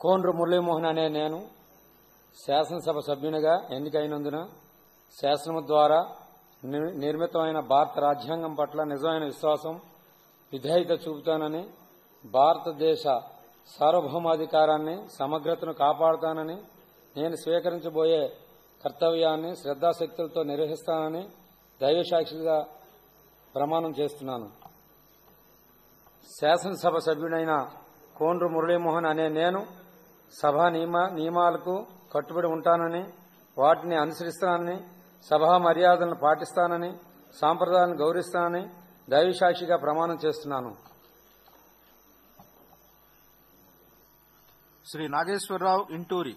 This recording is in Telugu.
కోండ్రు మురళీమోహన్ అనే నేను శాసనసభ సభ్యునిగా ఎన్నికైనందున శాసనము ద్వారా ని- నిర్మితమైన భారత రాజ్యాంగం పట్ల నిజమైన విశ్వాసం విధేయత చూపుతానని భారతదేశ సార్వభౌమాధికారాన్ని సమగ్రతను కాపాడుతానని నేను స్వీకరించబోయే కర్తవ్యాన్ని శ్రద్ధాశక్తులతో నిర్వహిస్తానని దైవసాక్షులుగా ప్రమాణం చేస్తున్నాను. శాసనసభ సభ్యుడైన కోండ్రు మురళీమోహన్ అనే నేను సభా నియమ నియమాలకు కట్టుబడి ఉంటానని వాటిని అనుసరిస్తానని సభా మర్యాదలను పాటిస్తానని సాంప్రదాయాలను గౌరవిస్తానని దైవసాక్షిగా ప్రమాణం చేస్తున్నాను. శ్రీ నాగేశ్వరరావు ఇంటూరి